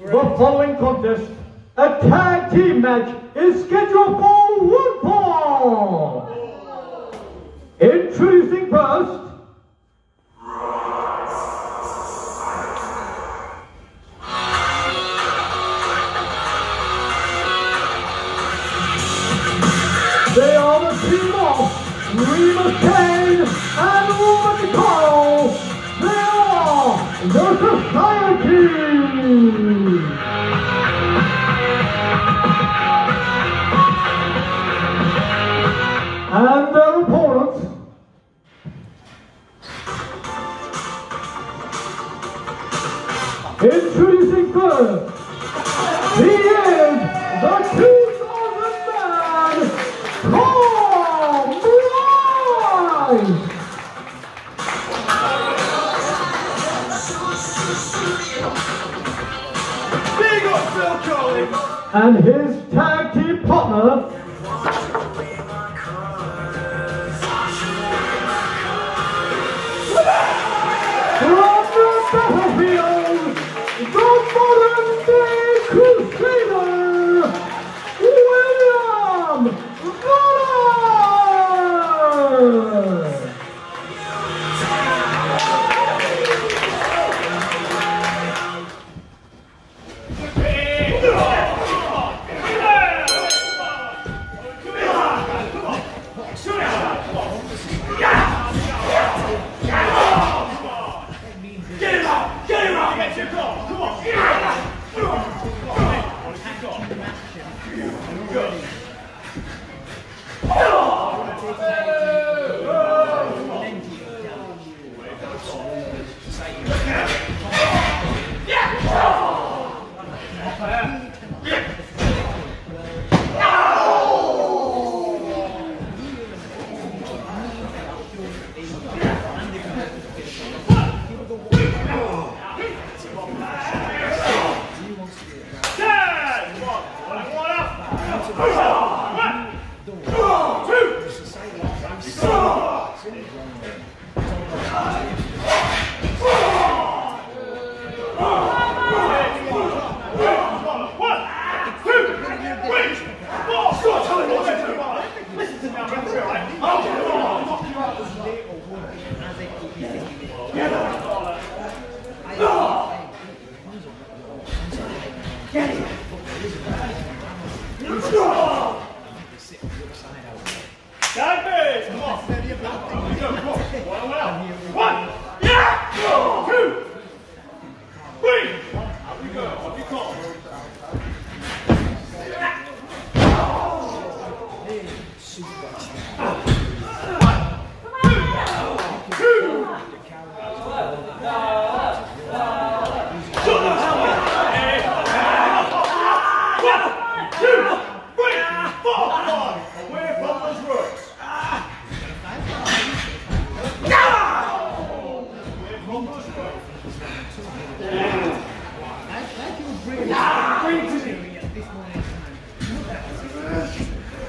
The following contest, a tag team match, is scheduled for one fall. Introducing first, They are the team of Remus Caine and Woman Nicole. And their report. introducing first, And his tag team partner, Side base! Come on! Come on, come on! Well, well!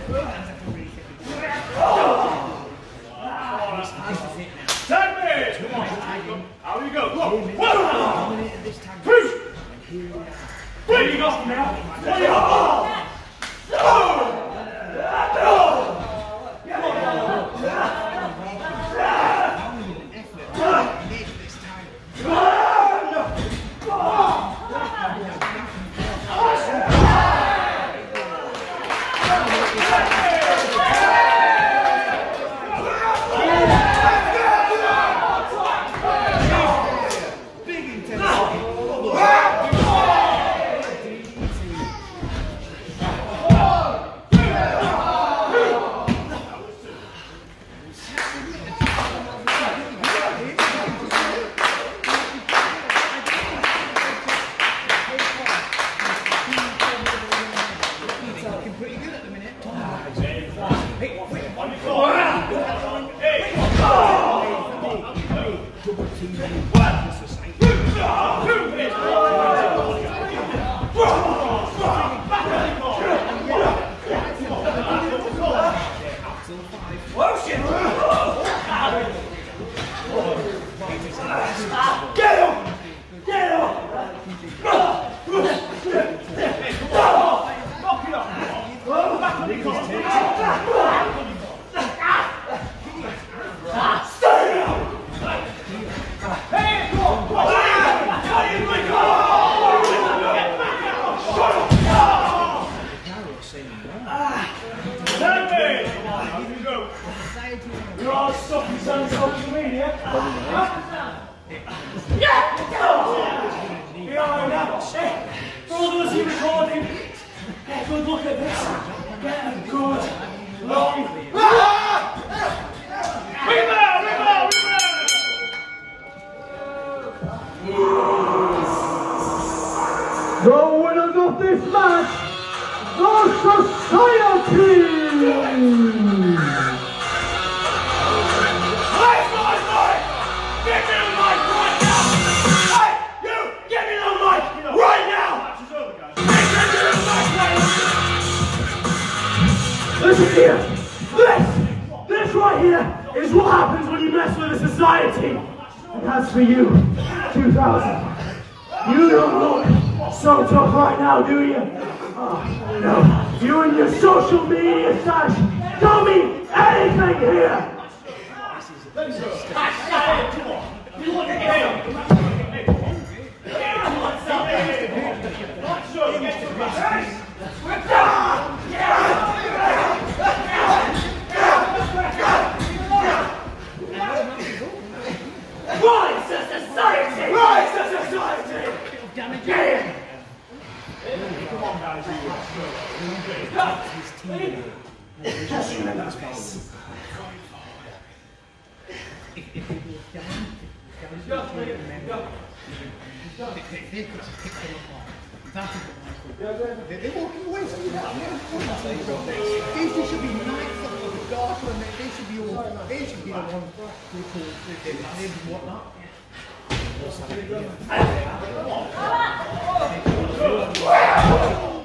Good. wait, wait, wait. He's on social media. Yeah! We are now. For all those who recording, get a good look at this. Get a good long. The winners of this match, the Society! Is what happens when you mess with a society. And as for you, 2000, you don't look so tough right now, do you? Oh, no. You and your social media stash don't mean anything here. You look at him! Rise to society! Rise to society! Yeah. They're walking away from you two should be the and they, they should be they should be the ones who call their names and.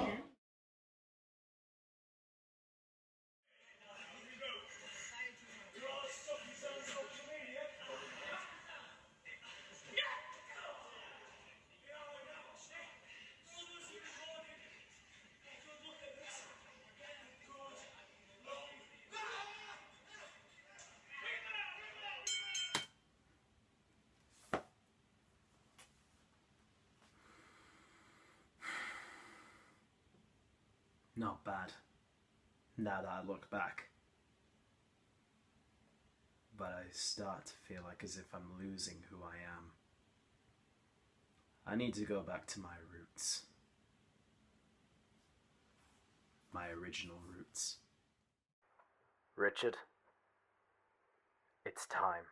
Not bad. Now that I look back. But I start to feel like as if I'm losing who I am. I need to go back to my roots. My original roots. Richard, it's time.